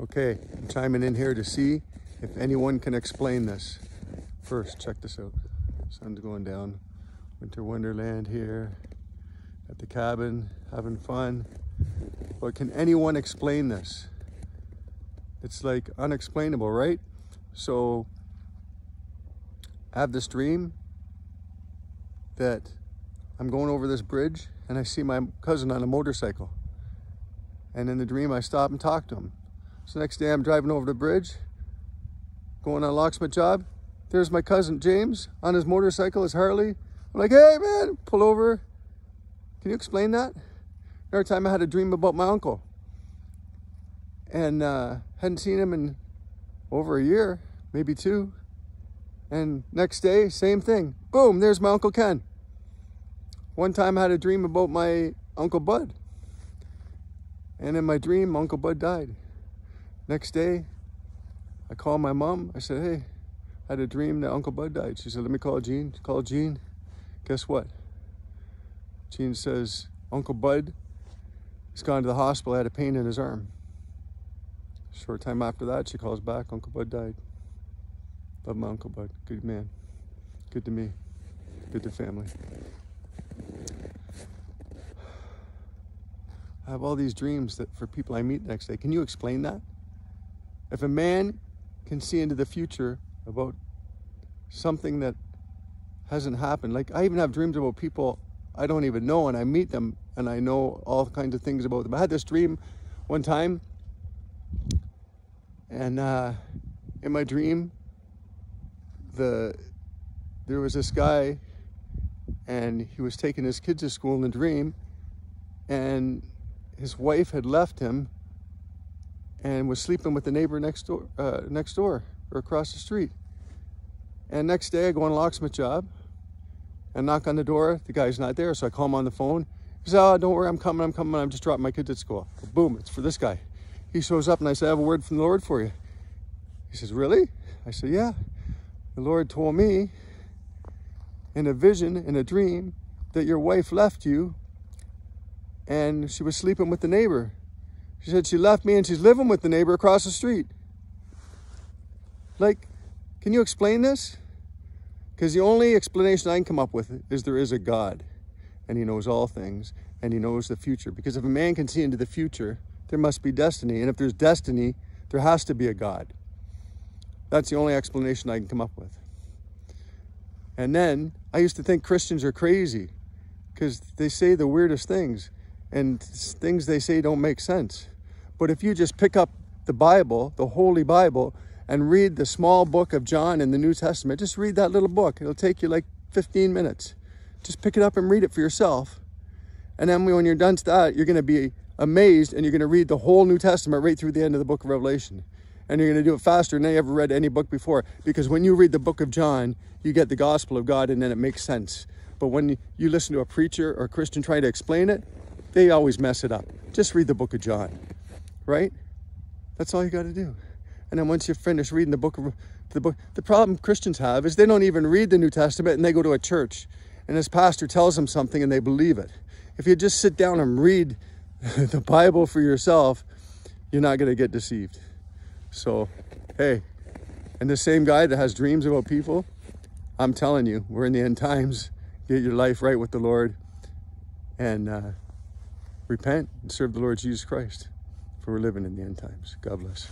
Okay, I'm chiming in here to see if anyone can explain this. First, check this out. Sun's going down. Winter Wonderland here at the cabin, having fun. But can anyone explain this? It's like unexplainable, right? So I have this dream that I'm going over this bridge and I see my cousin on a motorcycle. And in the dream, I stop and talk to him. So next day I'm driving over the bridge, going on a locksmith job. There's my cousin James on his motorcycle, his Harley. I'm like, hey man, pull over. Can you explain that? Another time I had a dream about my uncle. And uh, hadn't seen him in over a year, maybe two. And next day, same thing. Boom, there's my Uncle Ken. One time I had a dream about my Uncle Bud. And in my dream, Uncle Bud died. Next day, I called my mom. I said, hey, I had a dream that Uncle Bud died. She said, let me call Gene. Call Gene. Guess what? Gene says, Uncle Bud has gone to the hospital. Had a pain in his arm. Short time after that, she calls back. Uncle Bud died. Love my Uncle Bud. Good man. Good to me. Good to family. I have all these dreams that for people I meet next day. Can you explain that? If a man can see into the future about something that hasn't happened, like I even have dreams about people I don't even know and I meet them and I know all kinds of things about them. I had this dream one time and uh, in my dream, the there was this guy and he was taking his kids to school in the dream and his wife had left him and was sleeping with the neighbor next door, uh, next door or across the street. And next day I go on a locksmith job and knock on the door. The guy's not there, so I call him on the phone. He says, oh, don't worry, I'm coming, I'm coming. I'm just dropping my kids at school. Boom, it's for this guy. He shows up and I say, I have a word from the Lord for you. He says, really? I said, yeah. The Lord told me in a vision, in a dream, that your wife left you and she was sleeping with the neighbor. She said she left me and she's living with the neighbor across the street. Like, can you explain this? Because the only explanation I can come up with is there is a God and he knows all things and he knows the future. Because if a man can see into the future, there must be destiny. And if there's destiny, there has to be a God. That's the only explanation I can come up with. And then I used to think Christians are crazy because they say the weirdest things and things they say don't make sense. But if you just pick up the Bible, the Holy Bible, and read the small book of John in the New Testament, just read that little book. It'll take you like 15 minutes. Just pick it up and read it for yourself. And then when you're done to that, you're going to be amazed and you're going to read the whole New Testament right through the end of the book of Revelation. And you're going to do it faster than you ever read any book before. Because when you read the book of John, you get the gospel of God and then it makes sense. But when you listen to a preacher or a Christian try to explain it, they always mess it up. Just read the book of John, right? That's all you got to do. And then once you finish reading the book of the book, the problem Christians have is they don't even read the New Testament and they go to a church and his pastor tells them something and they believe it. If you just sit down and read the Bible for yourself, you're not going to get deceived. So, hey, and the same guy that has dreams about people, I'm telling you, we're in the end times. Get your life right with the Lord and uh, repent and serve the Lord Jesus Christ for we're living in the end times. God bless.